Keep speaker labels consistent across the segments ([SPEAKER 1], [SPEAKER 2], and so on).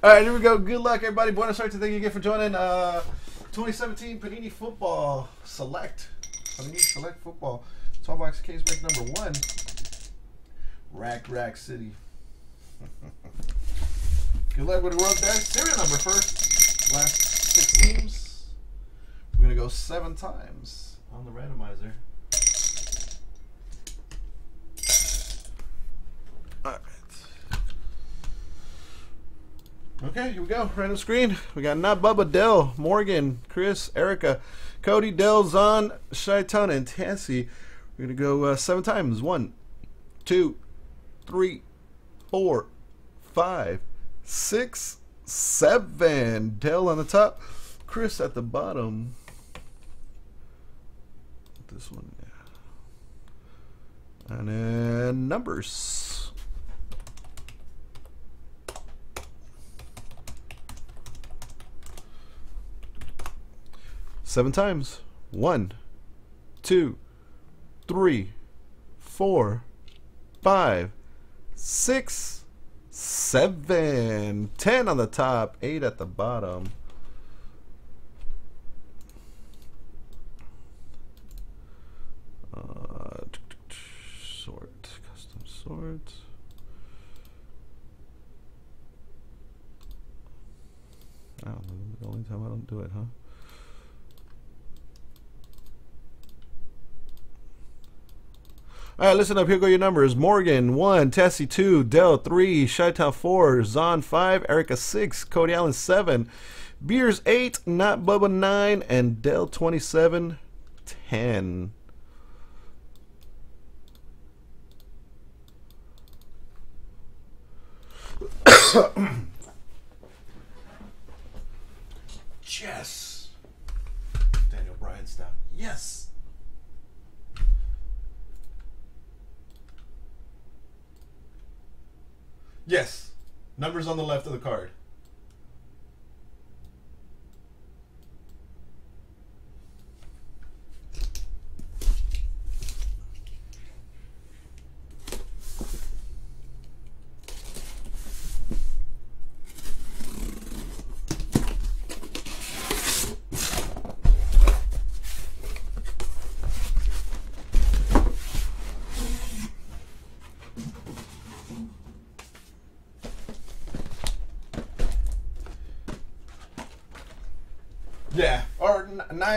[SPEAKER 1] All right, here we go. Good luck, everybody. Buenos Aires. Thank you again for joining. Uh, 2017 Panini Football Select. Panini Select Football. 12 box case break number one. Rack Rack City. Good luck with the world guys. Serial number first. Last six teams. We're gonna go seven times on the randomizer. All right. Okay, here we go. Random screen. We got not Bubba, Dell, Morgan, Chris, Erica, Cody, Dell, Zon, Shaitan, and Tansy. We're gonna go uh, seven times. One, two, three, four, five, six, seven. Dell on the top, Chris at the bottom. This one, yeah. And then numbers. Seven times. One, two, three, four, five, six, seven, ten on the top, eight at the bottom. Uh, sort, custom sort. Oh, the only time I don't do it, huh? All right, listen up. Here go your numbers. Morgan, 1. Tessie, 2. Dell, 3. Shytown, 4. Zon, 5. Erica, 6. Cody Allen, 7. Beers, 8. Not Bubba, 9. And Dell, 27, 10. Numbers on the left of the card.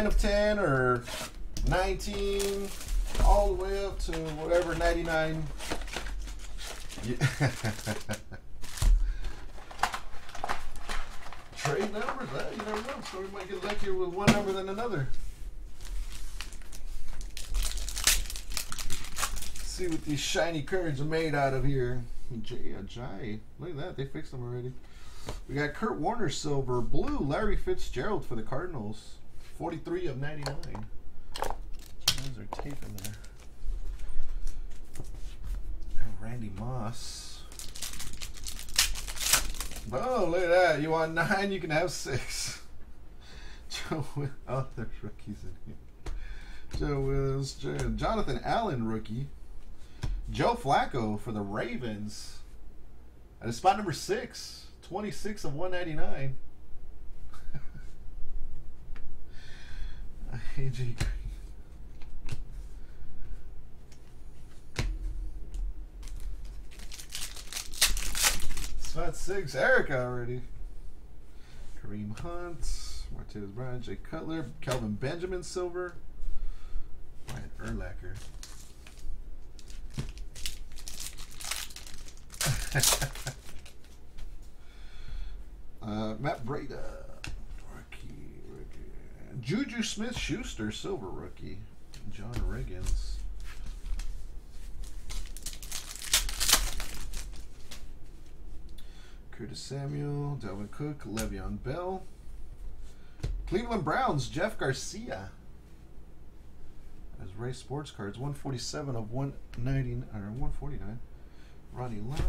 [SPEAKER 1] 9 of 10 or 19 all the way up to whatever 99 yeah. trade numbers huh? you never know. So we might get luckier with one number than another. Let's see what these shiny cards are made out of here. Uh, Jai, look at that. They fixed them already. We got Kurt Warner silver blue Larry Fitzgerald for the Cardinals. 43 of 99. Those are tape in there. And Randy Moss. Oh, look at that. You want nine, you can have six. Joe Will- Oh, there's rookies in here. Joe Wills, Jo- Jonathan Allen rookie. Joe Flacco for the Ravens. At a spot number six. 26 of 199. AJ. Spot six, Erica already. Kareem Hunt, Martez Brown, Jay Cutler, Kelvin Benjamin Silver, Ryan Urlacher. Uh, Matt Breida. Juju Smith Schuster, silver rookie. John Riggins. Curtis Samuel, Dalvin Cook, Le'Veon Bell. Cleveland Browns, Jeff Garcia. As Ray sports cards, 147 of 190 or 149. Ronnie Lott.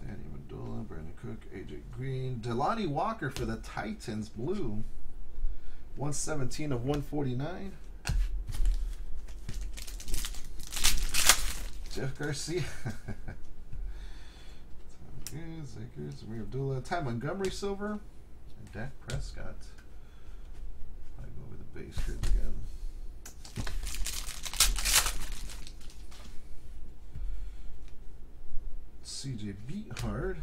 [SPEAKER 1] Danny Amendola, Brandon Cook, AJ Green, Delanie Walker for the Titans, blue. 117 of 149. Jeff Garcia. Akers, Ameer Abdullah, Ty Montgomery Silver, and Dak Prescott. I go over the base grids again. CJ Beathard.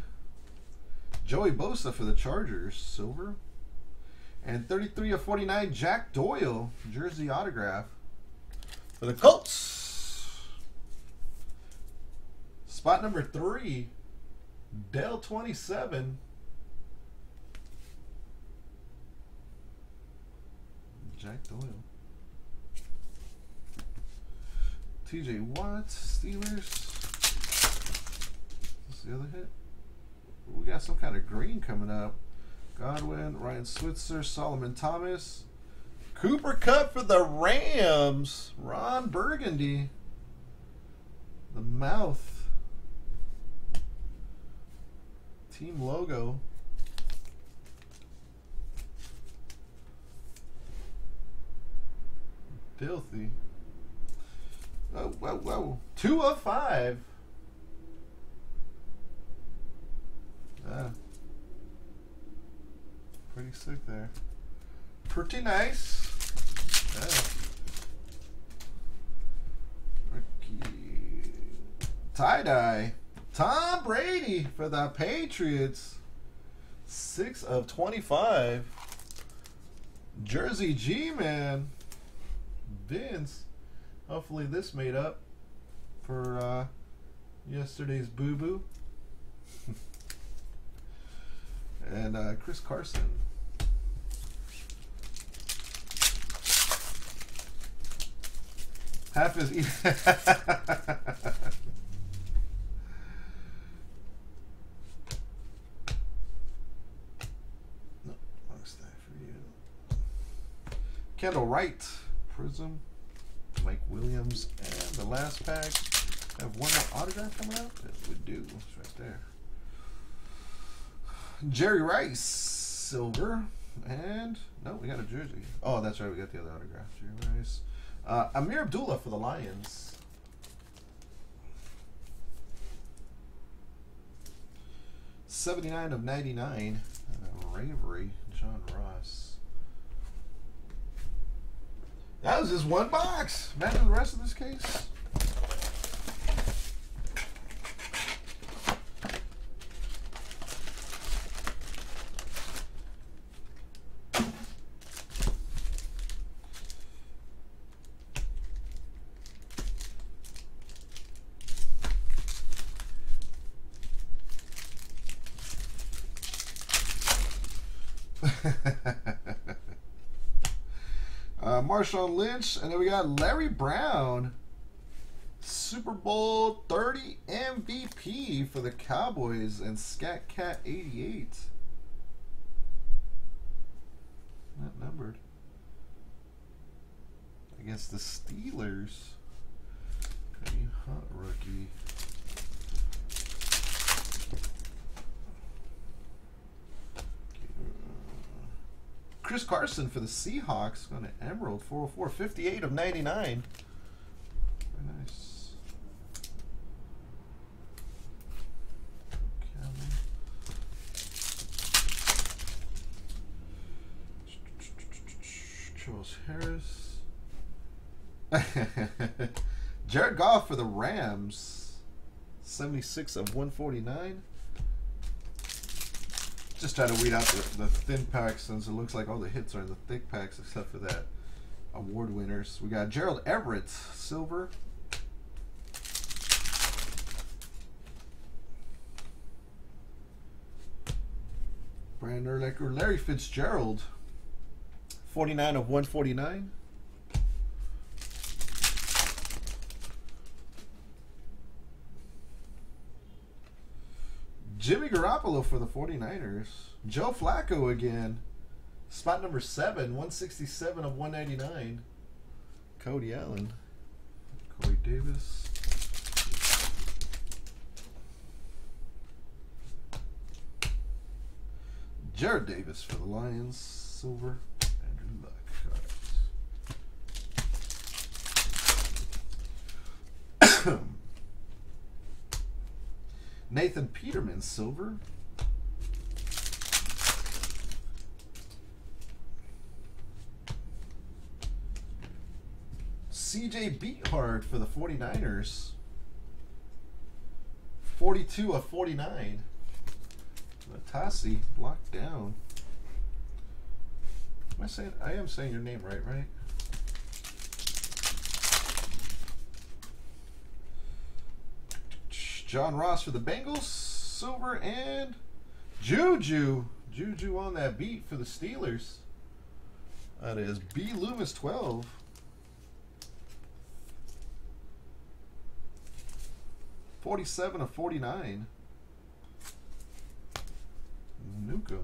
[SPEAKER 1] Joey Bosa for the Chargers, silver. And 33 of 49, Jack Doyle, jersey autograph for the Colts. Spot number three, Dell 27. Jack Doyle. TJ Watt, Steelers. What's the other hit? We got some kind of green coming up. Godwin, Ryan Switzer, Solomon Thomas. Cooper Kupp for the Rams. Ron Burgundy. The mouth. Team logo. Filthy. Oh, whoa, whoa. Two of five. Pretty sick there. Pretty nice. Yeah. Rookie. Tie-dye. Tom Brady for the Patriots. 6 of 25. Jersey G-Man. Vince. Hopefully this made up for uh, yesterday's boo-boo. And uh, Chris Carson. Half is no, that for you? Kendall Wright, Prism, Mike Williams, and the last pack. I have one more autograph coming out? Yes, we do. It's right there. Jerry Rice, silver. And, no, we got a jersey. Oh, that's right, we got the other autograph. Jerry Rice. Uh, Ameer Abdullah for the Lions. Seventy-nine of ninety-nine. Uh, Ravery, John Ross. That was just one box. Imagine the rest of this case. uh, Marshawn Lynch, and then we got Larry Brown, Super Bowl 30 MVP for the Cowboys, and Scat Cat 88. Not numbered. Against the Steelers. Pretty hot rookie. Chris Carson for the Seahawks. Going to Emerald 404. 58 of 99. Very nice. Charles Harris. Jared Goff for the Rams. 76 of 149 just try to weed out the, the, thin packs since it looks like all the hits are in the thick packs except for that award winners. We got Gerald Everett, silver. Brandon Urlacher, Larry Fitzgerald, 49 of 149. Jimmy Garoppolo for the 49ers. Joe Flacco again. Spot number 7, 167 of 199. Cody Allen. Corey Davis. Jarrad Davis for the Lions. Silver. Andrew Luck. Nathan Peterman, silver. CJ Beathard for the 49ers. 42 of 49. Matasi locked down. Am I saying I am saying your name right, right? John Ross for the Bengals, silver and Juju. Juju on that beat for the Steelers. That is B Loomis 12. Forty-seven of forty-nine. Nukem.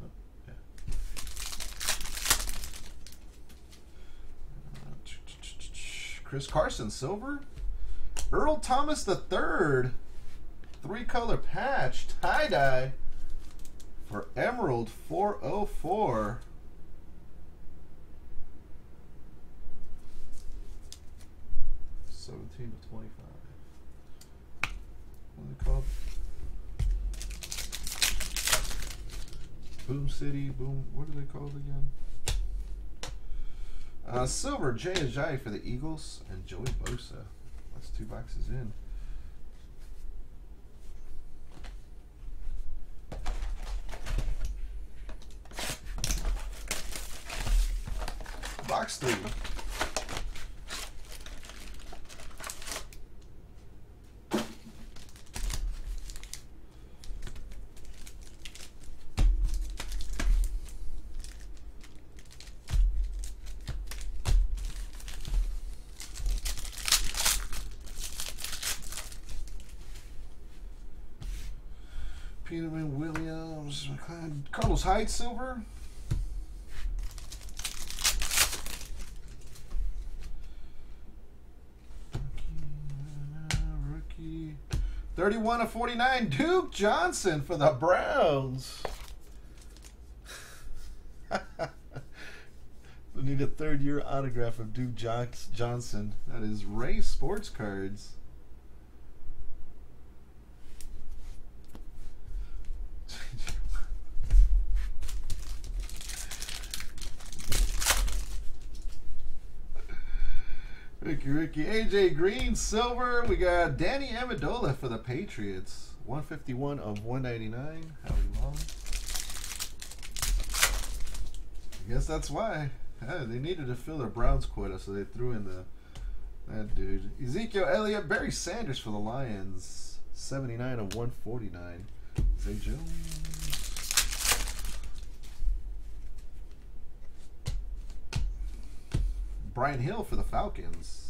[SPEAKER 1] No, yeah. Uh, Chris Carson, silver. Earl Thomas the third, three color patch tie dye for Emerald 404. Seventeen to twenty-five. What they called? Boom City, Boom. What are they called again? Uh, silver Jay Ajayi for the Eagles and Joey Bosa. That's two boxes in. Box three. Peterman Williams, Hyde silver. Rookie. 31 of 49, Duke Johnson for the Browns. we need a third year autograph of Duke Johnson. That is Ray Sports Cards. Ricky, AJ Green, silver. We got Danny Amendola for the Patriots. 151 of 199. Howie Long. I guess that's why. They needed to fill their Browns quota, so they threw in the that dude. Ezekiel Elliott, Barry Sanders for the Lions. 79 of 149. Zay Jones. Brian Hill for the Falcons.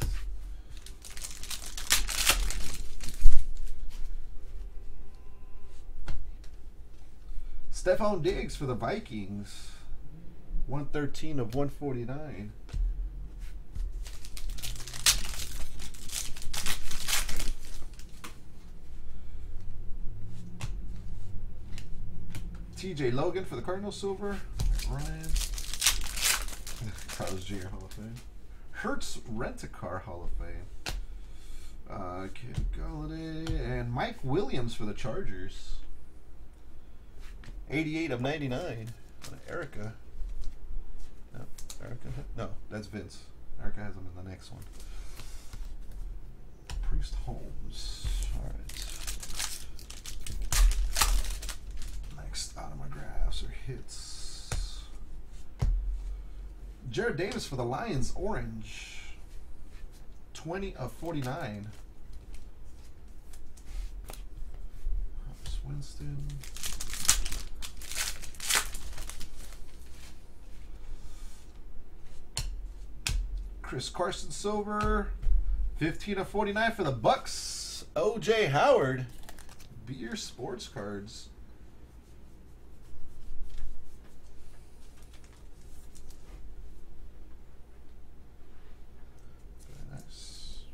[SPEAKER 1] Stefon Diggs for the Vikings. 113 of 149. TJ Logan for the Cardinals silver. Ryan. Carlos Jr. Hall of Fame. Hertz Rent-A-Car Hall of Fame. Uh, Kid Golladay and Mike Williams for the Chargers. 88 of 99. Erica. No, Erica. No, that's Vince. Erica has him in the next one. Priest Holmes. All right. Next autographs or hits. Jarrad Davis for the Lions, orange. 20 of 49. Hops Winston. Chris Carson Silver. 15 of 49 for the Bucks. OJ Howard. Beer Sports Cards. Nice,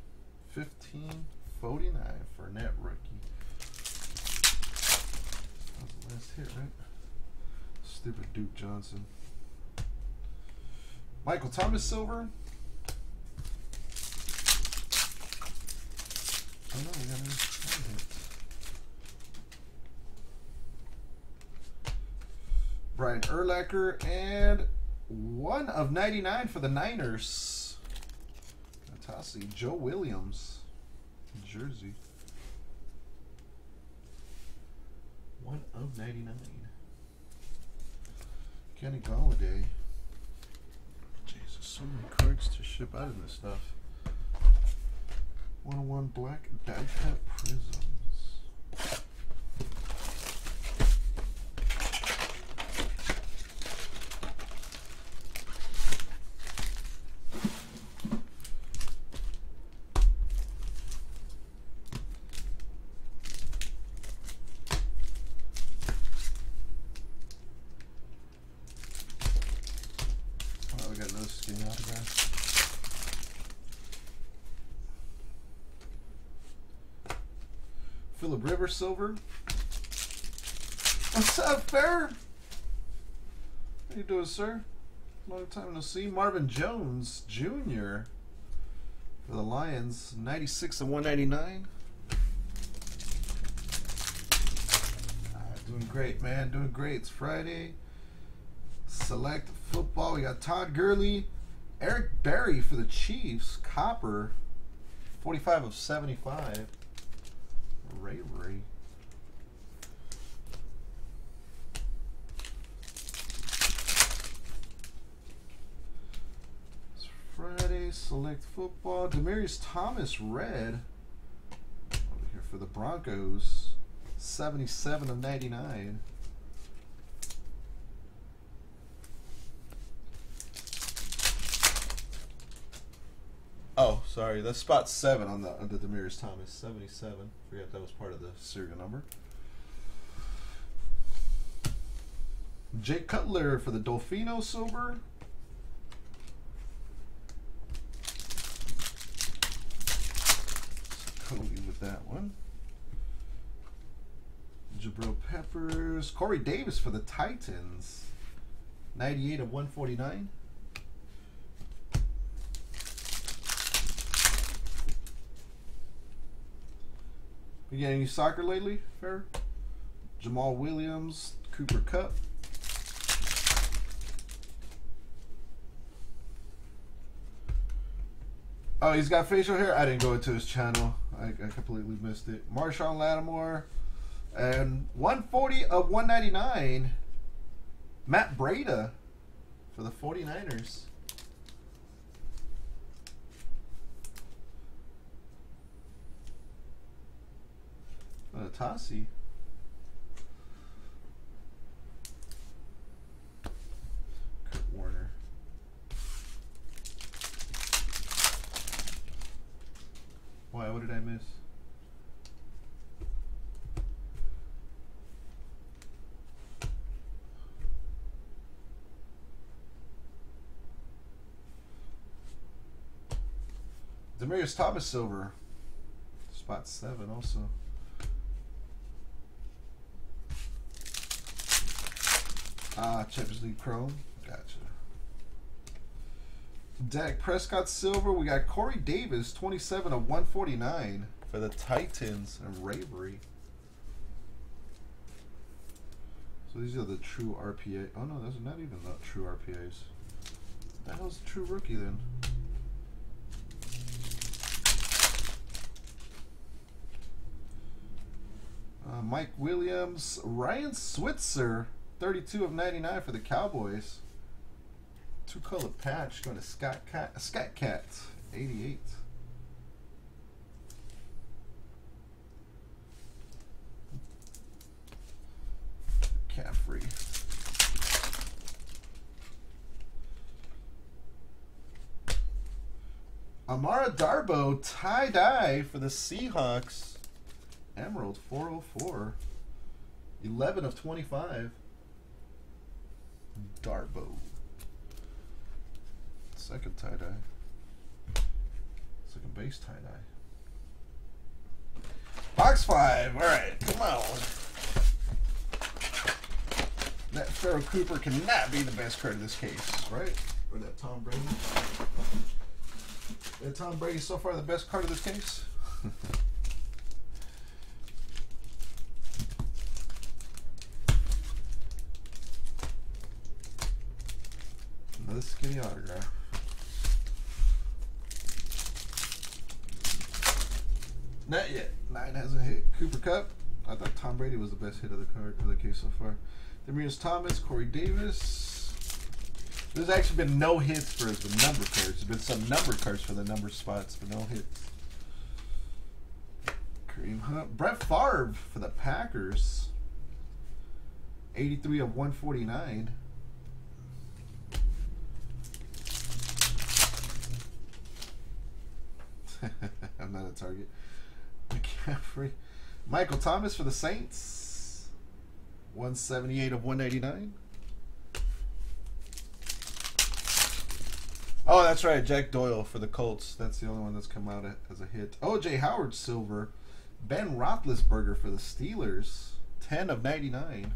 [SPEAKER 1] Fifteen forty nine for net rookie. That was the last hit, right? Stupid Duke Johnson. Michael Thomas Silver. Oh no, we got an hit. Brian Urlacher and one of 99 for the Niners. Natasi, Joe Williams, Jersey. One of 99. Kenny Golladay. Jesus, so many cards to ship out of this stuff. 101 Black Die Cut Prisms. Oh, we got another skin autograph. Silver. What's up, Fair? How you doing, sir? Long time no see. Marvin Jones Jr. for the Lions, 96 and 199. Ah, doing great, man. Doing great. It's Friday. Select football. We got Todd Gurley, Eric Berry for the Chiefs, Copper, 45 of 75. Ray Ray. It's Friday, select football. Demaryius Thomas, red. Over here for the Broncos, 77 of 99. Oh, sorry. That's spot seven on the on the Demaryius Thomas, seventy-seven. Forgot that was part of the serial number. Jake Cutler for the Dolfino silver. Cody with that one. Jabril Peppers. Corey Davis for the Titans. 98 of 149. You get any soccer lately, Fair? Jamaal Williams, Cooper Kupp. Oh, he's got facial hair. I didn't go into his channel. I, I completely missed it. Marshon Lattimore, and 140 of 199. Matt Breida for the 49ers. Uh, Tassi. Kurt Warner. Why? What did I miss? Demaryius Thomas Silver. Spot seven also. Ah, Champions League Chrome. Gotcha. Dak Prescott Silver. We got Corey Davis, 27 of 149 for the Titans and Ravery. So these are the true RPA. Oh no, those are not even the true RPAs. That hell's a true rookie then. Uh, Mike Williams, Ryan Switzer, 32 of 99 for the Cowboys. Two color patch going to Scott Cat, Scat Cat, 88. Caffrey. Amara Darboh tie dye for the Seahawks. Emerald 404. 11 of 25. Darboh. Second tie dye. Second base tie dye. Box five. All right, come on. That Pharoh Cooper cannot be the best card of this case, right? Or that Tom Brady. That Tom Brady so far the best card of this case. Skinny autograph. Not yet. Nine hasn't hit. Cooper Kupp. I thought Tom Brady was the best hit of the card of the case so far. Demaryius Thomas, Corey Davis. There's actually been no hits for the number cards. There's been some number cards for the number spots, but no hits. Kareem Hunt. Brett Favre for the Packers. 83 of 149. I'm not a target. McCaffrey. Michael Thomas for the Saints. 178 of 189. Oh, that's right. Jack Doyle for the Colts. That's the only one that's come out as a hit. OJ Howard silver. Ben Roethlisberger for the Steelers. 10 of 99.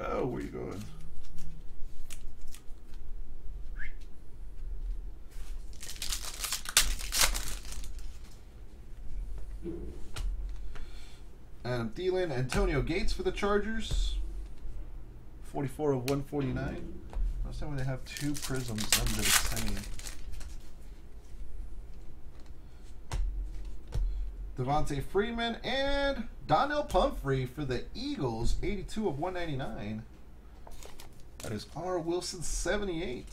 [SPEAKER 1] Oh, where you going? Adam Thielen, Antonio Gates for the Chargers. 44 of 149. Last time when they have two prisms under the same. Devonta Freeman and Donnell Pumphrey for the Eagles, 82 of 199. That is R. Wilson, 78.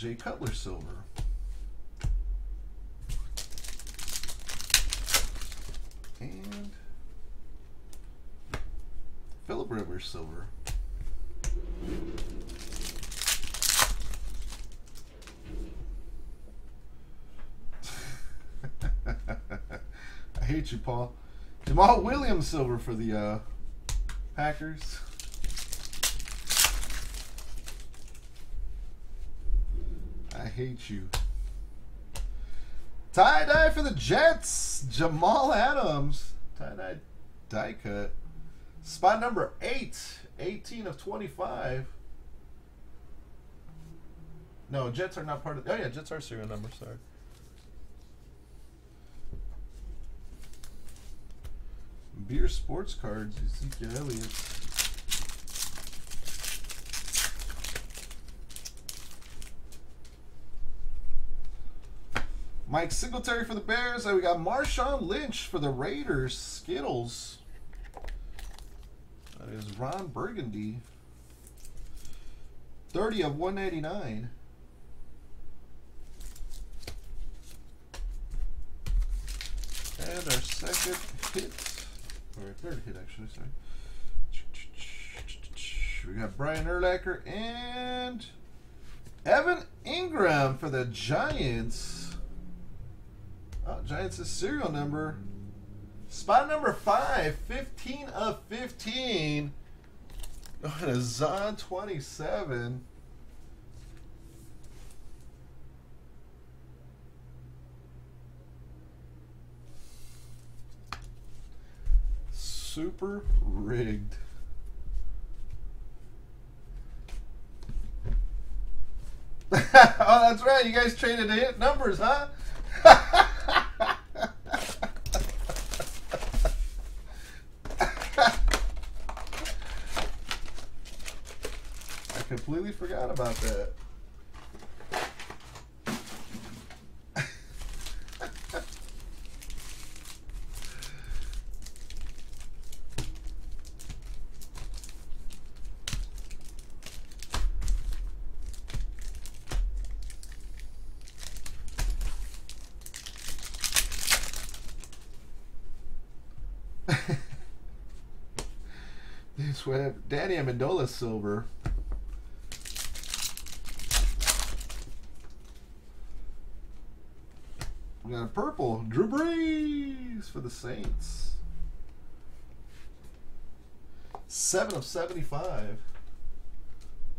[SPEAKER 1] Jay Cutler silver. And Philip Rivers silver. I hate you, Paul. Jamaal Williams silver for the uh, Packers. Hate you. Tie dye for the Jets. Jamal Adams. Tie dye die cut. Spot number eight. 18 of 25. No, Jets are not part of. Oh yeah, Jets are serial number. Sorry. Beer sports cards. Ezekiel Elliott. Mike Singletary for the Bears. And we got Marshawn Lynch for the Raiders. Skittles. That is Ron Burgundy. 30 of 189. And our second hit, or third hit actually, sorry. We got Brian Urlacher and Evan Engram for the Giants. Oh, Giants' serial number. Spot number five, 15 of 15. Oh, and a Zon 27. Super rigged. oh, that's right. You guys traded hit numbers, huh? I completely forgot about that. Danny Amendola silver. Got a purple, Drew Brees for the Saints. Seven of seventy-five.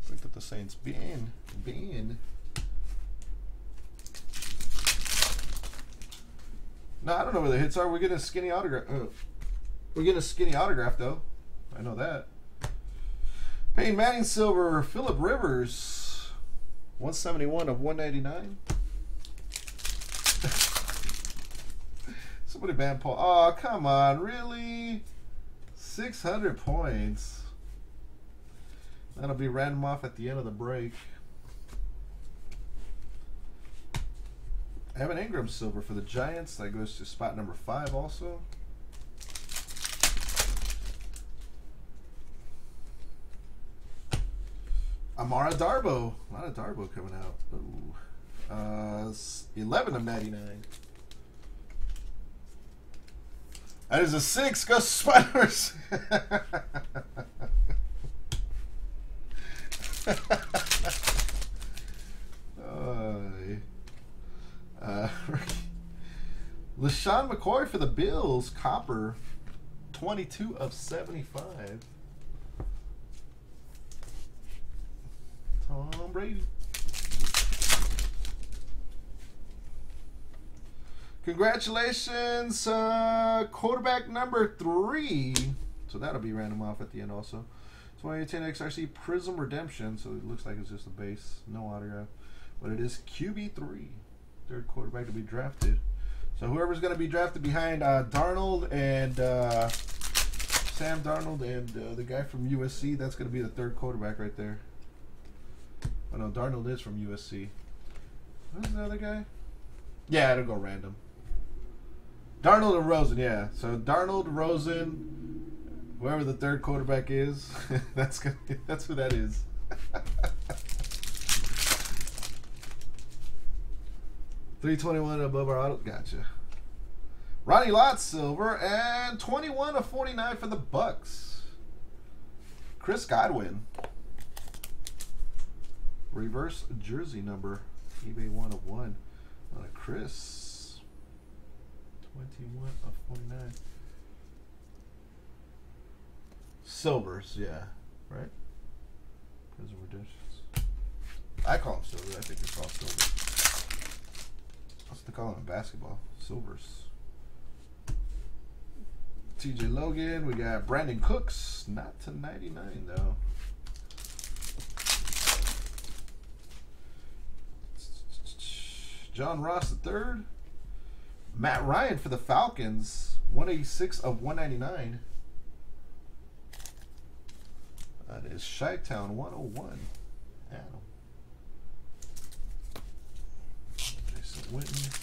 [SPEAKER 1] Look at the Saints being being. No, I don't know where the hits are. We're getting a skinny autograph. Uh, we're getting a skinny autograph though. I know that. Peyton Manning silver, Philip Rivers, 171 of 199. Somebody banned Paul. Oh, come on, really? 600 points. That'll be random off at the end of the break. Evan Engram silver for the Giants. That goes to spot number five also. Amara Darboh. A lot of Darboh coming out. Uh, 11 of 99. That is a six. Go Spiders. uh, LeSean McCoy for the Bills. Copper. 22 of 75. Tom Brady. Congratulations, uh, quarterback number three. So that'll be random off at the end also. 2010 XRC Prism Redemption. So it looks like it's just a base, no autograph. But it is QB3, third quarterback to be drafted. So whoever's going to be drafted behind uh, Darnold and uh, Sam Darnold and uh, the guy from USC, that's going to be the third quarterback right there. Oh no, Darnold is from USC. Who's the other guy? Yeah, it'll go random. Darnold and Rosen, yeah. So Darnold, Rosen, whoever the third quarterback is, that's gonna, that's who that is. Three twenty one above our auto. Gotcha. Ronnie Lott silver and twenty one of forty nine for the Bucks. Chris Godwin. Reverse jersey number, eBay one of one on a Chris. 21 of 49. Silvers, yeah. Right? Prism Redemptions. I call them silver. I think it's all silver. What's they call them in basketball? Silvers. TJ Logan. We got Brandon Cooks. Not to 99, though. John Ross III. Matt Ryan for the Falcons. 186 of 199. That is Chi-Town 101. Adam. Jason Witten.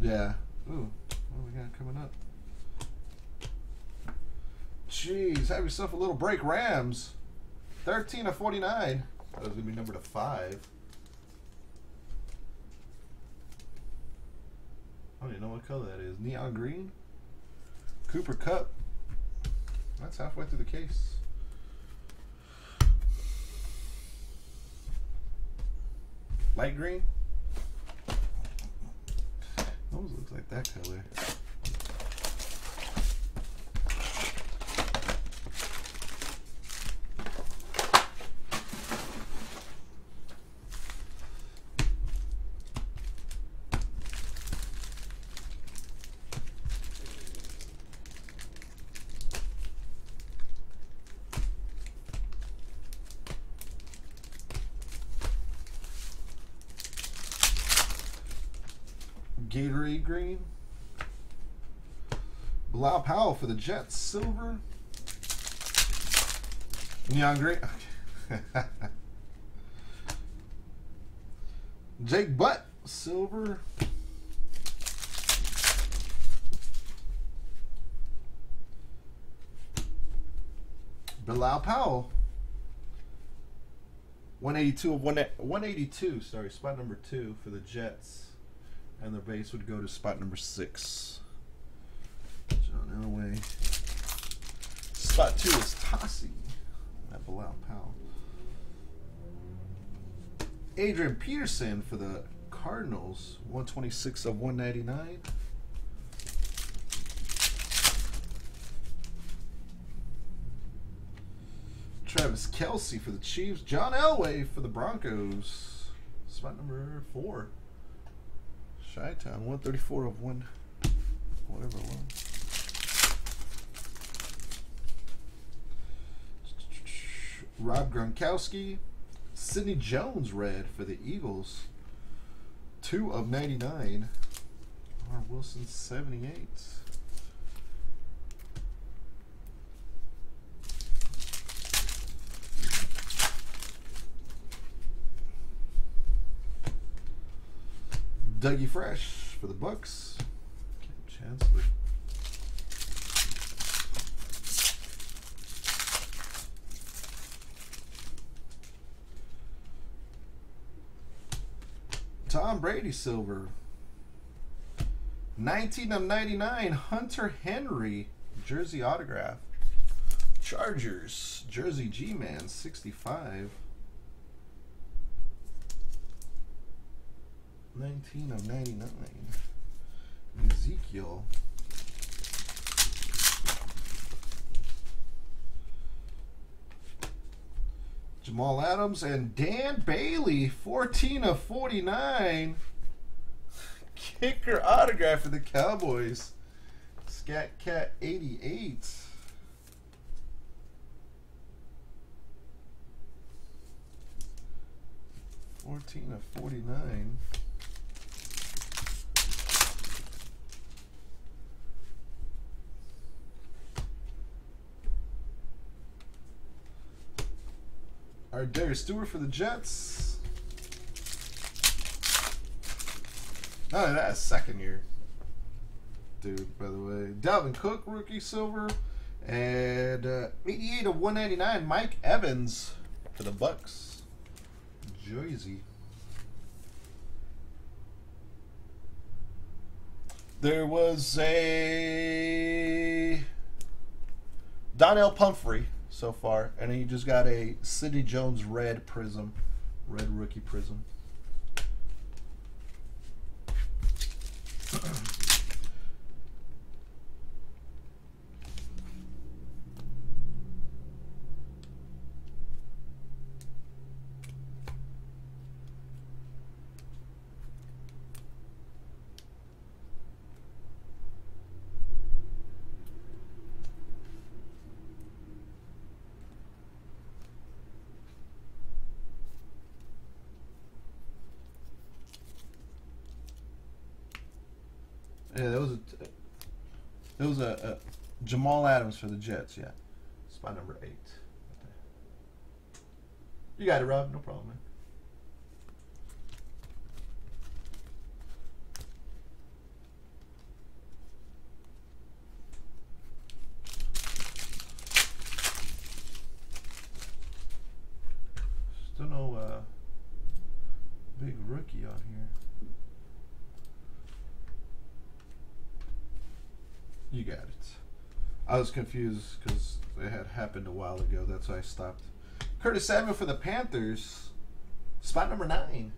[SPEAKER 1] Yeah. Ooh, what we got coming up? Jeez, have yourself a little break, Rams. 13 of 49. That was going to be number to 5. Don't even know what color that is. Neon green? Cooper Kupp. That's halfway through the case. Light green? Almost looks like that color. Green. Bilal Powell for the Jets, silver. Neon green. Okay. Jake Butt, silver. Bilal Powell. 182 of one, 182, sorry, spot number two for the Jets. And the base would go to spot number six. John Elway. Spot two is Tossie. That Bilal Powell. Adrian Peterson for the Cardinals. 126 of 199. Travis Kelce for the Chiefs. John Elway for the Broncos. Spot number four. Shy Town, 134 of one, whatever one. Rob Gronkowski, Sidney Jones red for the Eagles, 2 of 99. Wilson 78. Dougie Fresh for the Bucks. Chancellor. Tom Brady silver. 19 of 99, Hunter Henry, jersey autograph. Chargers, jersey G-Man, 65. 19 of 99. Ezekiel. Jamal Adams and Dan Bailey, 14 of 49. Kicker autograph for the Cowboys. Scat Cat 88. Fourteen of forty-nine. Ardarius Stewart for the Jets. Oh, that's second year. Dude, by the way. Dalvin Cook, rookie silver. And uh, 88 of 199, Mike Evans for the Bucks. Jersey. There was a Donnel Pumphrey so far. And then you just got a Sidney Jones red prism, red rookie prism. Yeah, that was a. It was a, a Jamal Adams for the Jets. Yeah, spot number eight. You got it, Rob. No problem, man. Still no uh, big rookie on here. You got it. I was confused because it had happened a while ago. That's why I stopped. Curtis Samuel for the Panthers. Spot number nine.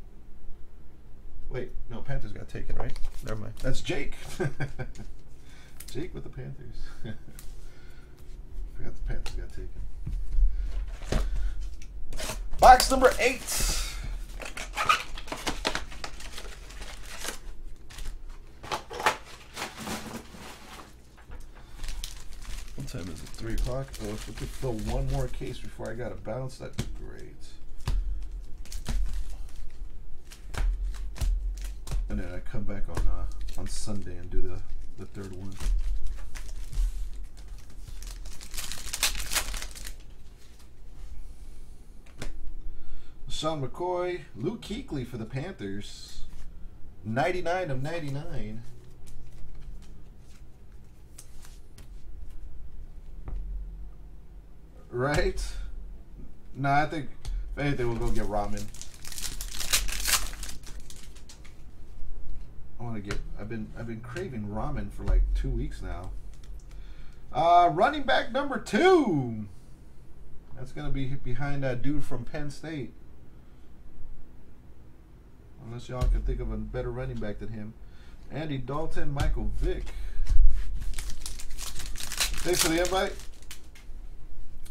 [SPEAKER 1] Wait, no, Panthers got taken, right? Never mind. That's Jake. Jake with the Panthers. Forgot the Panthers got taken. Box number eight. Time is it? Three o'clock. Oh, if we could fill one more case before I got to bounce, that'd be great. And then I come back on uh, on Sunday and do the the third one. Sean McCoy, Luke Kuechly for the Panthers. 99 of 99. Right? No, I think if anything, we'll go get ramen. I want to get. I've been I've been craving ramen for like two weeks now. Uh, running back number two. That's gonna be behind that dude from Penn State. Unless y'all can think of a better running back than him. Andy Dalton, Michael Vick. Thanks for the invite.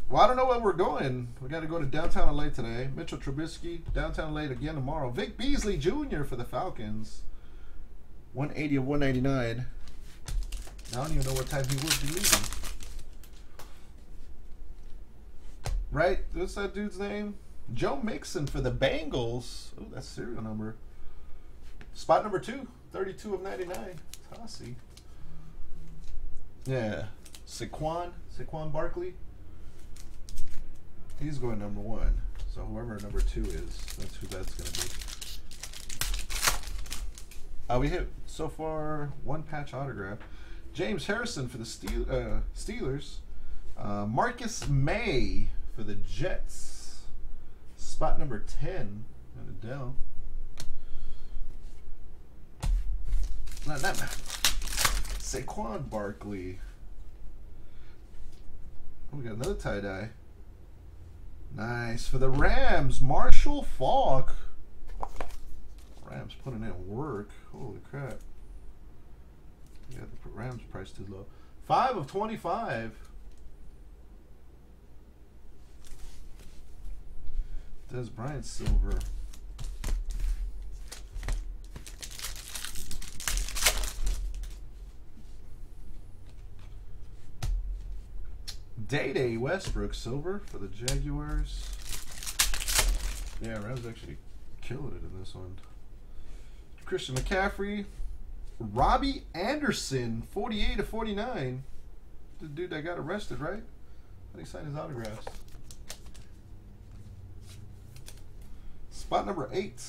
[SPEAKER 1] Well, I don't know where we're going. We got to go to downtown LA today. Mitchell Trubisky, downtown LA again tomorrow. Vic Beasley Jr. for the Falcons. 180 of 199. I don't even know what time he would be leaving. right? What's that dude's name? Joe Mixon for the Bengals. Oh, that's serial number. Spot number two, 32 of 99. Tossie. Yeah. Saquon. Saquon Barkley. He's going number one. So whoever number two is, that's who that's going to be. Uh, we hit so far one patch autograph. James Harrison for the Steel, uh, Steelers. Uh, Marcus Maye for the Jets. Spot number 10 at Adele. Not that bad. Saquon Barkley. Oh, we got another tie dye. Nice. For the Rams, Marshall Faulk. Rams putting in work. Holy crap. Yeah, the Rams price too low. Five of 25. Dez Bryant silver. Day Day Westbrook silver for the Jaguars. Yeah, Rams actually killing it in this one. Christian McCaffrey. Robbie Anderson, 48 to 49. The dude that got arrested, right? I he signed his autographs. Spot number eight.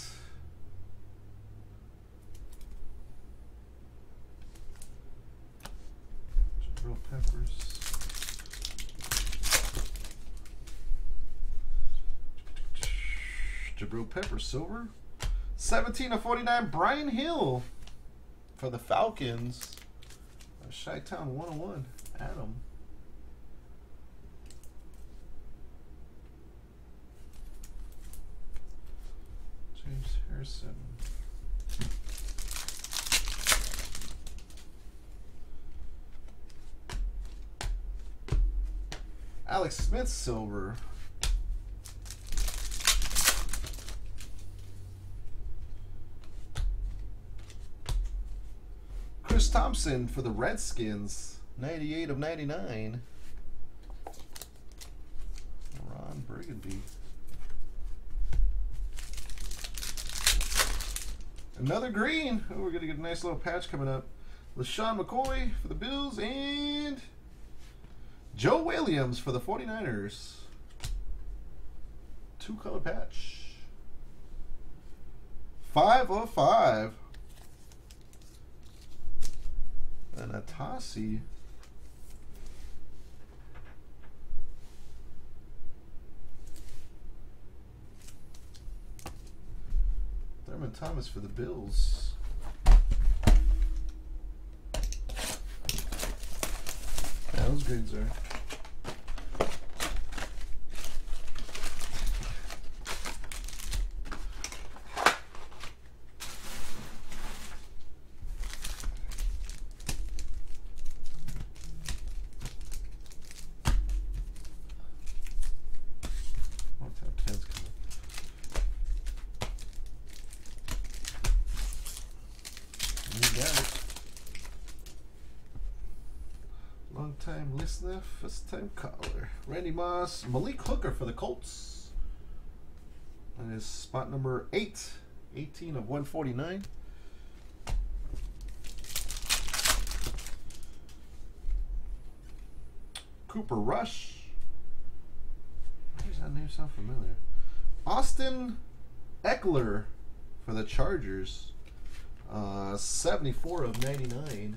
[SPEAKER 1] Jabril Peppers. Jabril Pepper, silver. 17 of 49, Brian Hill for the Falcons. Uh, Chi Town 101, Adam. James Harrison. Alex Smith silver. Chris Thompson for the Redskins. 98 of 99. Ron Burgundy. Another green. Oh, we're going to get a nice little patch coming up. LeSean McCoy for the Bills and Joe Williams for the 49ers. Two color patch. Five of five. And Atasi. Thurman Thomas for the Bills. Yeah, those greens are. Long time Ken's coming. You got it. Long time listener, first time caller. Randy Moss, Malik Hooker for the Colts. That is spot number eight, 18 of 149. Cooper Rush. Why does that name sound familiar? Austin Ekeler for the Chargers. Uh, 74 of 99. I don't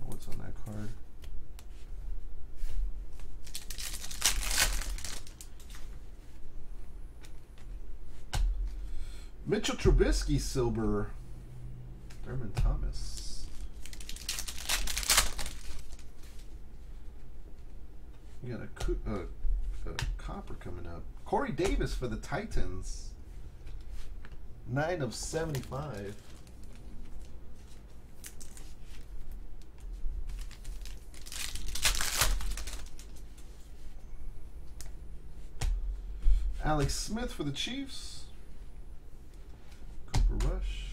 [SPEAKER 1] know what's on that card. Mitchell Trubisky silver. Dermot Thomas. You got a, uh, a copper coming up. Corey Davis for the Titans. Nine of 75. Alex Smith for the Chiefs. Cooper Rush.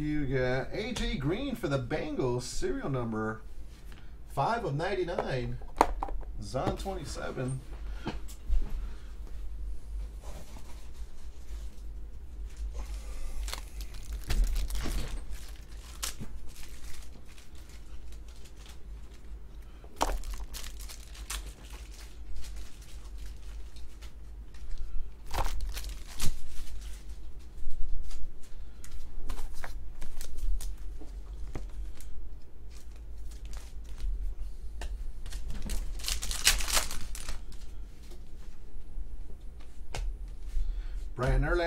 [SPEAKER 1] We got AJ Green for the Bengals, serial number 5 of 99. Zon 27.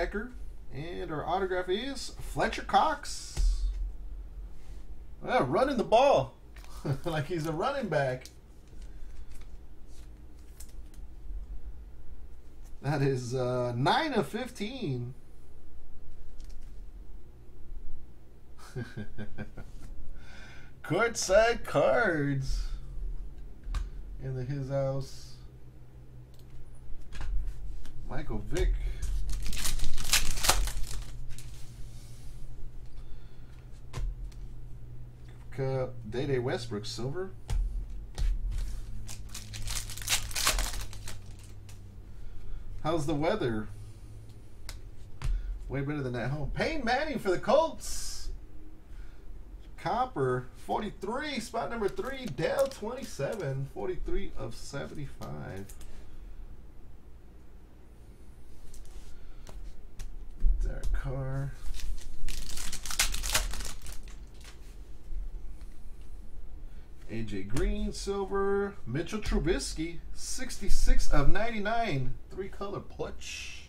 [SPEAKER 1] Urlacher. And our autograph is Fletcher Cox. Oh, running the ball. like he's a running back. That is uh, 9 of 15. Courtside cards in the his house. Michael Vick. Uh, Day Day Westbrook silver. How's the weather? Way better than that home. Peyton Manning for the Colts. Copper 43, spot number three. Dell 27, 43 of 75. Derek Carr. AJ Green, silver. Mitchell Trubisky, 66 of 99. Three color clutch.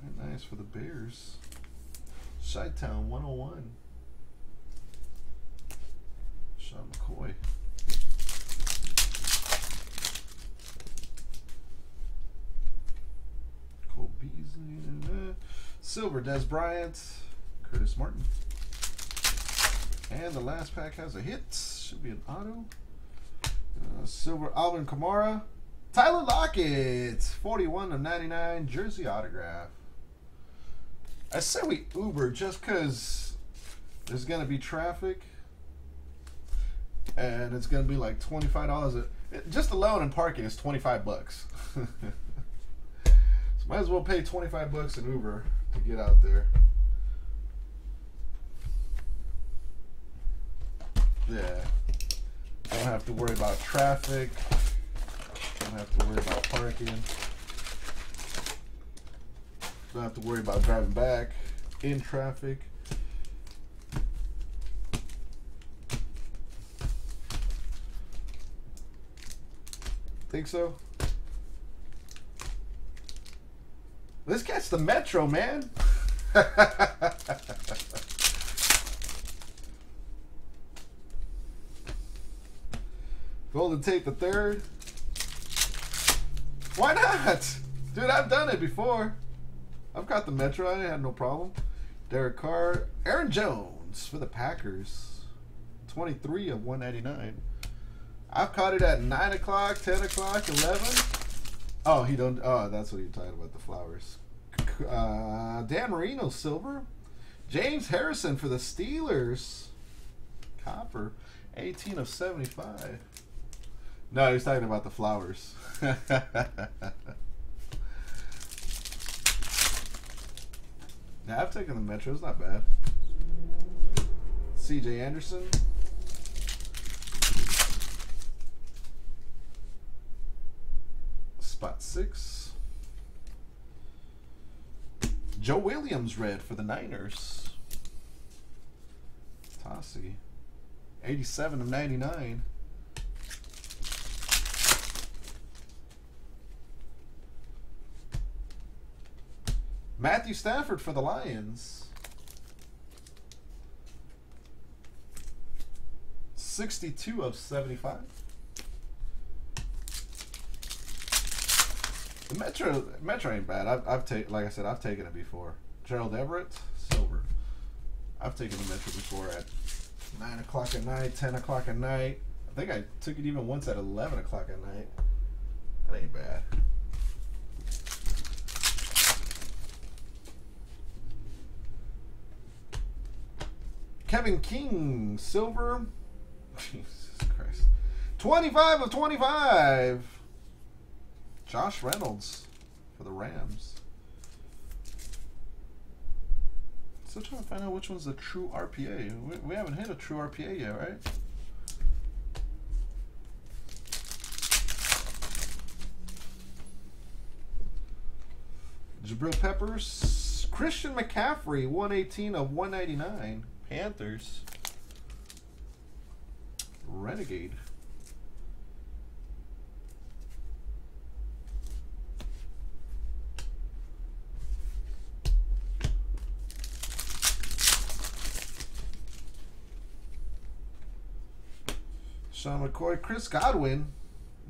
[SPEAKER 1] Very nice for the Bears. Chi Town 101. Sean McCoy. Cole Beasley. Eh, eh, eh. Silver, Dez Bryant. Curtis Martin. And the last pack has a hit. Should be an auto. Uh, silver Alvin Kamara. Tyler Lockett. 41 of 99. Jersey autograph. I say we Uber just because there's going to be traffic. And it's going to be like $25. A, just alone in parking is 25 bucks. so might as well pay 25 bucks in Uber to get out there. Yeah. Don't have to worry about traffic. Don't have to worry about parking. Don't have to worry about driving back in traffic. Think so? Let's the metro, man. Golden Tate the third. Why not? Dude, I've done it before. I've got the Metro. I had no problem. Derek Carr. Aaron Jones for the Packers. 23 of 199. I've caught it at 9 o'clock, 10 o'clock, 11. Oh, he don't. Oh, that's what you're talking about, the flowers. Uh, Dan Marino, silver. James Harrison for the Steelers. Copper. 18 of 75. No, he's talking about the flowers. yeah, I've taken the Metro. It's not bad. CJ Anderson. Spot six. Joe Williams red for the Niners. Tossie. 87 of 99. Matthew Stafford for the Lions. 62 of 75. The Metro Metro ain't bad. I've, I've taken, like I said, I've taken it before. Gerald Everett, silver. I've taken the Metro before at 9 o'clock at night, 10 o'clock at night. I think I took it even once at 11 o'clock at night. That ain't bad. Kevin King, silver. Jesus Christ. 25 of 25. Josh Reynolds for the Rams. Still trying to find out which one's the true RPA. We, we haven't hit a true RPA yet, right? Jabril Peppers, Christian McCaffrey, 118 of 199. Panthers. Renegade. Sean McCoy, Chris Godwin,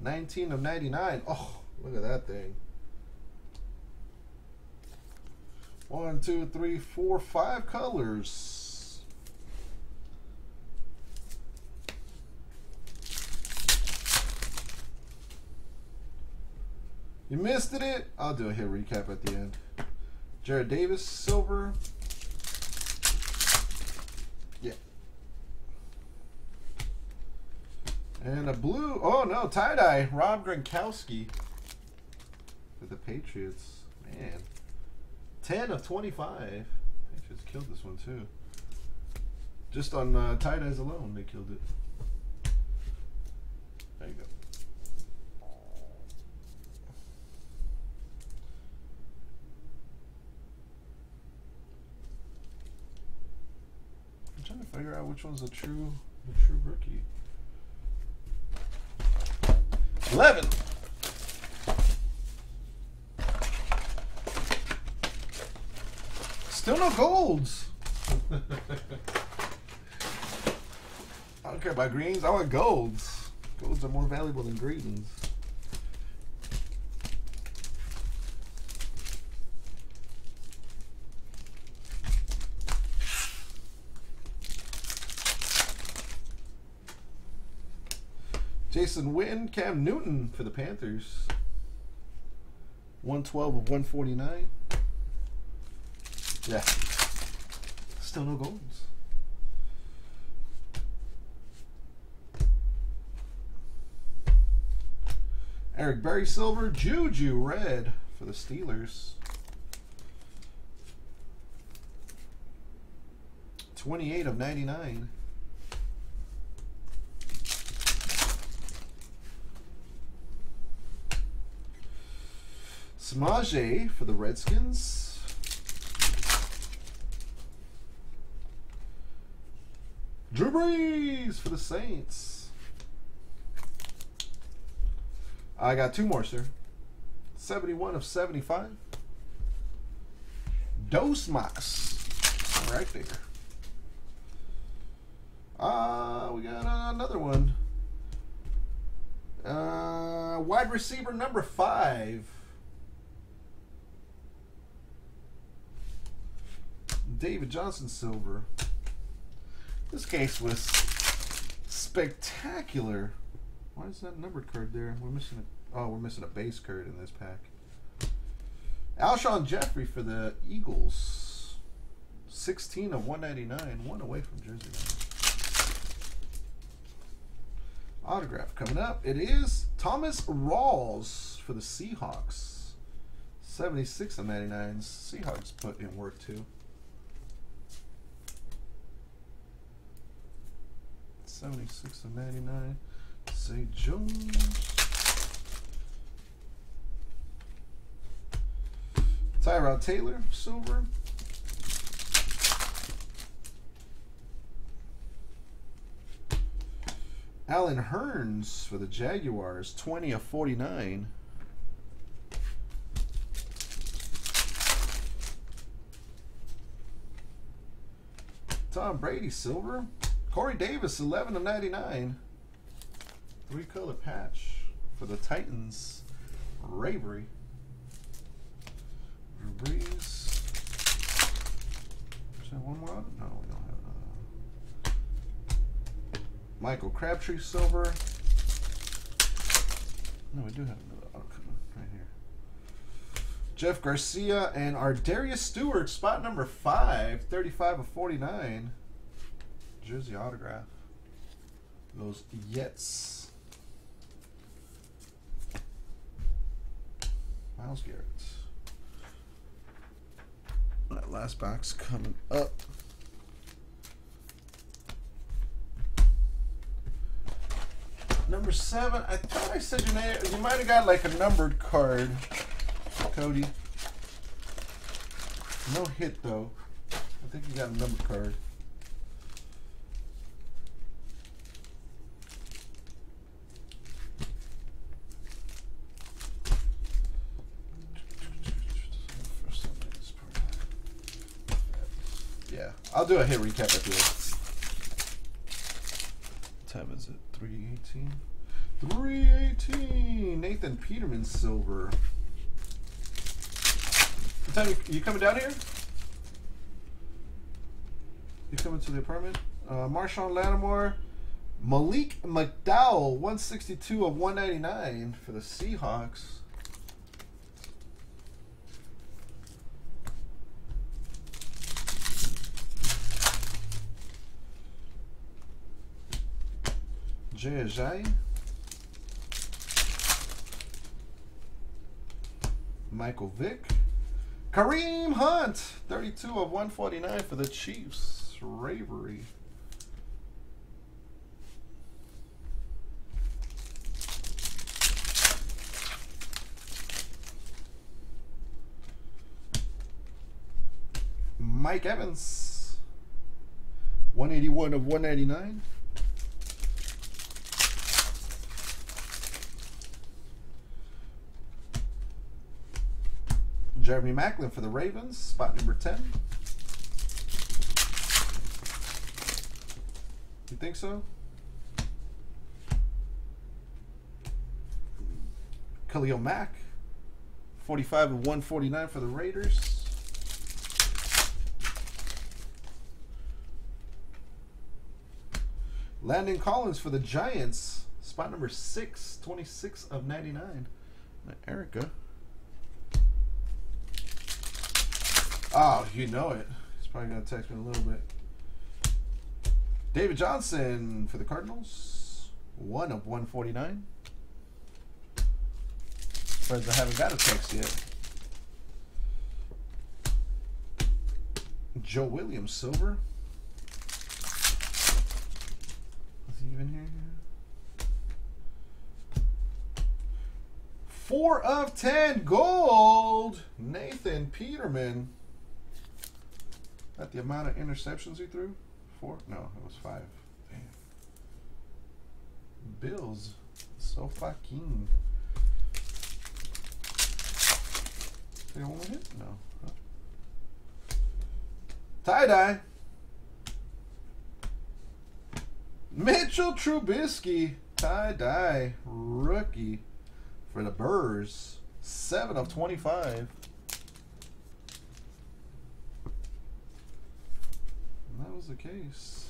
[SPEAKER 1] 19 of 99. Oh, look at that thing. One, two, three, four, five colors. You missed it? I'll do a hit recap at the end. Jarrad Davis, silver. Yeah. And a blue. Oh no, tie dye. Rob Gronkowski with the Patriots. Man. 10 of 25. Patriots killed this one too. Just on uh, tie dyes alone, they killed it. There you go. Figure out which one's the true, the true rookie. 11. Still no golds. I don't care about greens. I want golds. Golds are more valuable than greens. Jason Witten, Cam Newton for the Panthers. 112 of 149. Yeah. Still no golds. Eric Berry Silver, Juju Red for the Steelers. 28 of 99. Samaje for the Redskins. Drew Brees for the Saints. I got two more, sir. 71 of 75. Dosmas. Right there. Uh, we got another one. Uh, wide receiver number five. David Johnson silver. This case was spectacular. Why is that numbered card there? We're missing a oh, we're missing a base card in this pack. Alshon Jeffery for the Eagles. 16 of 199, one away from Jersey. Autograph coming up. It is Thomas Rawls for the Seahawks. 76 of 99. Seahawks put in work too. 76 of 99. Say Jones. Tyrod Taylor, silver. Allen Hurns for the Jaguars, 20 of 49. Tom Brady, silver. Corey Davis, 11 of 99. Three color patch for the Titans. Ravery. Drew Brees. Is there one more? No, we don't have another. Michael Crabtree, silver. No, we do have another outcome oh, right here. Jeff Garcia and Ardarius Stewart, spot number five, 35 of 49. Jersey autograph. Those Yets. Myles Garrett. That last box coming up. Number seven. I thought I said your name. You might have got like a numbered card, Cody. No hit though. I think you got a numbered card. Yeah, I'll do a hit recap at the end. What time is it? 318? 318! Nathan Peterman silver. What time you, you coming down here? You coming to the apartment? Uh, Marshon Lattimore. Malik McDowell, 162 of 199 for the Seahawks. Jay Michael Vick. Kareem Hunt, 32 of 149 for the Chiefs. Ravery. Mike Evans, 181 of 199. Jeremy Maclin for the Ravens, spot number 10. You think so? Khalil Mack, 45 of 149 for the Raiders. Landon Collins for the Giants, spot number 6, 26 of 99. Erica. Oh, you know it. He's probably going to text me in a little bit. David Johnson for the Cardinals. One of 149. Friends, I haven't got a text yet. Joe Williams, silver. Is he even here? Four of ten, gold. Nathan Peterman. That the amount of interceptions he threw? Four? No, it was five. Damn. Bills. So fucking. They only hit? No. Tie dye. Mitchell Trubisky. Tie dye. Rookie for the Burrs. 7 of 25. that was the case.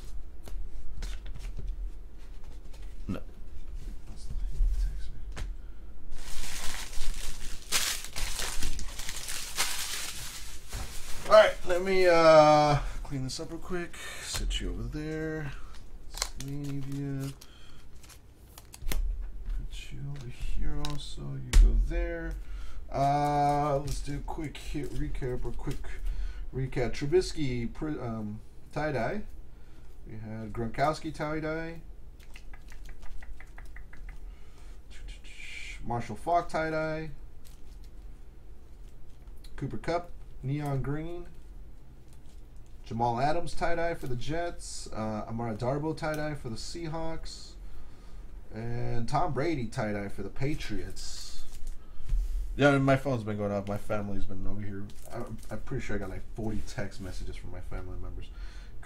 [SPEAKER 1] No. All right, let me uh, clean this up real quick. Sit you over there. Leave you. Put you over here also. You go there. Uh, let's do a quick hit recap or quick recap. Trubisky, um, tie dye. We had Gronkowski tie dye. Marshall Faulk tie dye. Cooper Kupp, neon green. Jamal Adams tie dye for the Jets. Uh, Amara Darboh tie dye for the Seahawks. And Tom Brady tie dye for the Patriots. Yeah, my phone's been going off. My family's been over here. I'm, I'm pretty sure I got like 40 text messages from my family members.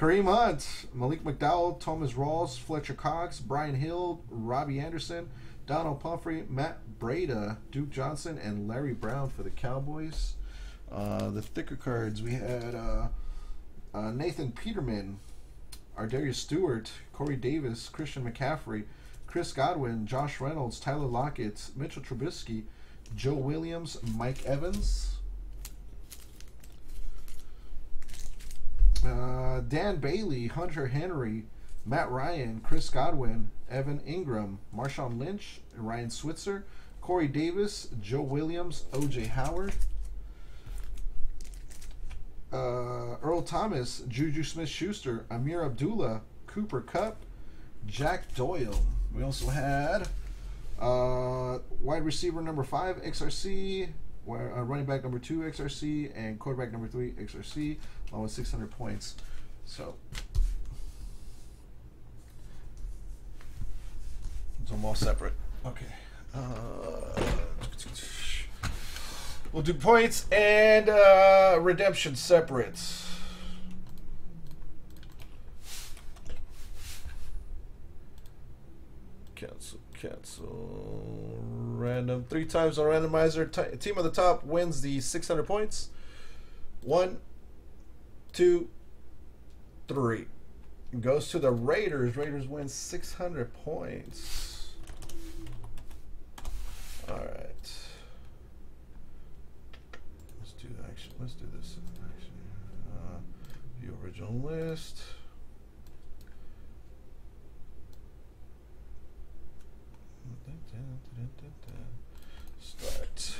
[SPEAKER 1] Kareem Hunt, Malik McDowell, Thomas Rawls, Fletcher Cox, Brian Hill, Robbie Anderson, Donald Pumphrey, Matt Breida, Duke Johnson, and Larry Brown for the Cowboys. Uh, the thicker cards, we had uh, uh, Nathan Peterman, Ardarius Stewart, Corey Davis, Christian McCaffrey, Chris Godwin, Josh Reynolds, Tyler Lockett, Mitchell Trubisky, Joe Williams, Mike Evans. Uh, Dan Bailey, Hunter Henry, Matt Ryan, Chris Godwin, Evan Engram, Marshawn Lynch, Ryan Switzer, Corey Davis, Joe Williams, OJ Howard, uh, Earl Thomas, Juju Smith Schuster, Ameer Abdullah, Cooper Kupp, Jack Doyle. We also had uh, wide receiver number five, XRC, uh, running back number two, XRC, and quarterback number three, XRC, with 600 points. So, them all separate. Okay. Uh, we'll do points and uh, redemption separate. Cancel, cancel. Random. Three times on randomizer. T team of the top wins the 600 points. One, two, three. Goes to the Raiders. Raiders win 600 points. All right. Let's do actually. Let's do this. Actually, uh, view original list. Start.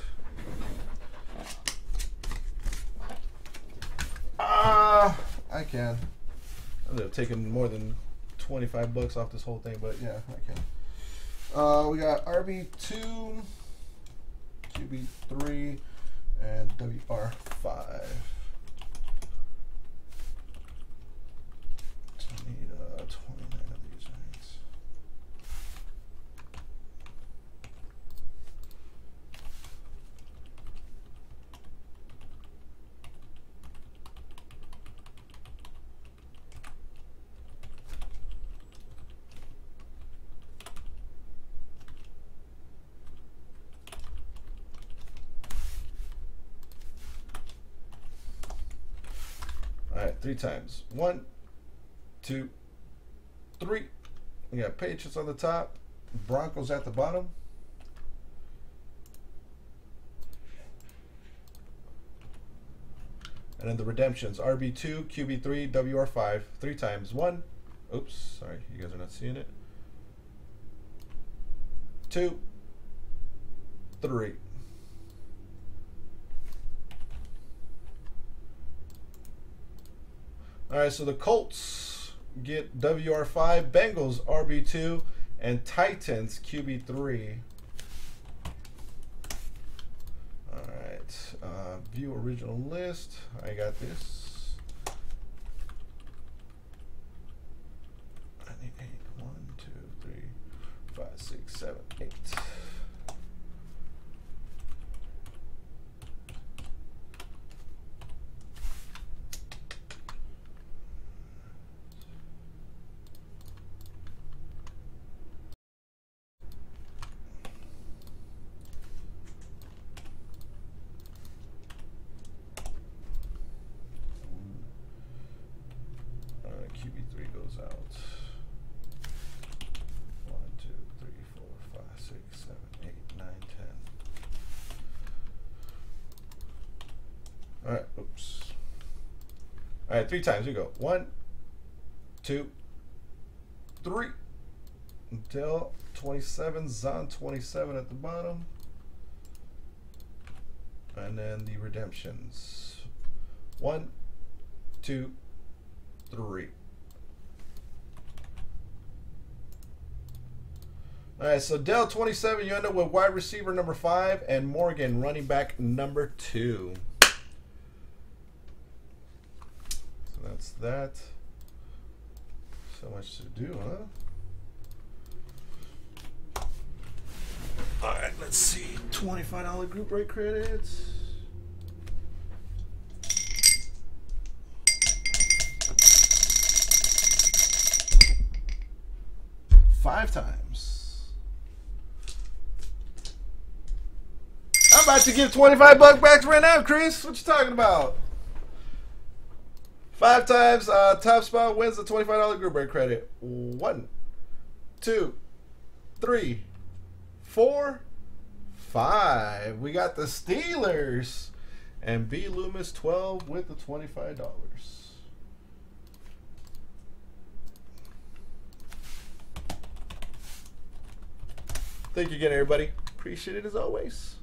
[SPEAKER 1] Ah, I can. I would have taken more than 25 bucks off this whole thing, but yeah, I can. Uh, we got RB2, QB3, and WR5. So I need uh, 29 of these things. All right, three times. One, two, three. We got Patriots on the top, Broncos at the bottom. And then the redemptions RB2, QB3, WR5, three times. One, oops, sorry, you guys are not seeing it. Two, three. All right, so the Colts get WR5, Bengals RB2, and Titans QB3. All right, uh, view original list. I got this. I need eight. One, two, three, five, six, seven, eight. Uh, QB3 goes out. One, two, three, four, five, six, seven, eight, nine, ten. Alright, oops. Alright, three times. We go. One, two, three. Until 27, Zon 27 at the bottom. And then the redemptions. One, two, three. All right, so Dell 27, you end up with wide receiver number five, and Morgan running back number two. So that's that. So much to do, huh? All right, let's see. $25 group rate credits. five times. I'm about to give 25 bucks back right now, Chris. What you talking about? Five times uh, top spot wins the $25 Gruber credit. One, two, three, four, five. We got the Steelers. And B. Loomis 12 with the $25. Thank you again, everybody. Appreciate it as always.